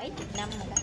mấy năm rồi đó.